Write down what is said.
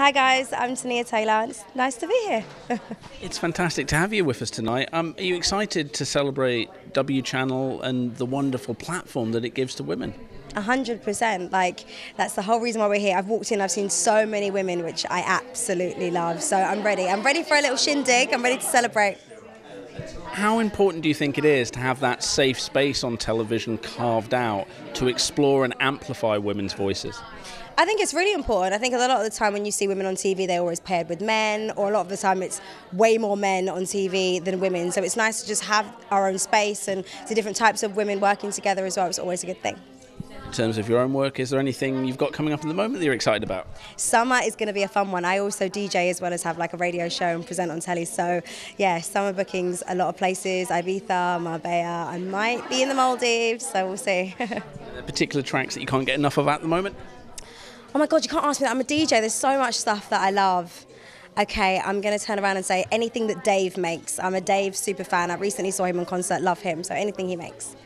Hi guys, I'm Tinea Taylor. It's nice to be here. it's fantastic to have you with us tonight. Um, are you excited to celebrate W Channel and the wonderful platform that it gives to women? A hundred percent. Like that's the whole reason why we're here. I've walked in, I've seen so many women, which I absolutely love. So I'm ready. I'm ready for a little shindig. I'm ready to celebrate. How important do you think it is to have that safe space on television carved out to explore and amplify women's voices? I think it's really important. I think a lot of the time when you see women on TV, they're always paired with men, or a lot of the time it's way more men on TV than women. So it's nice to just have our own space and the different types of women working together as well. It's always a good thing. In terms of your own work, is there anything you've got coming up at the moment that you're excited about? Summer is going to be a fun one. I also DJ as well as have like a radio show and present on telly. So, yeah, summer bookings, a lot of places Ibiza, Marbella. I might be in the Maldives, so we'll see. particular tracks that you can't get enough of at the moment? Oh my God, you can't ask me that. I'm a DJ. There's so much stuff that I love. Okay, I'm going to turn around and say anything that Dave makes. I'm a Dave super fan. I recently saw him in concert, love him. So anything he makes.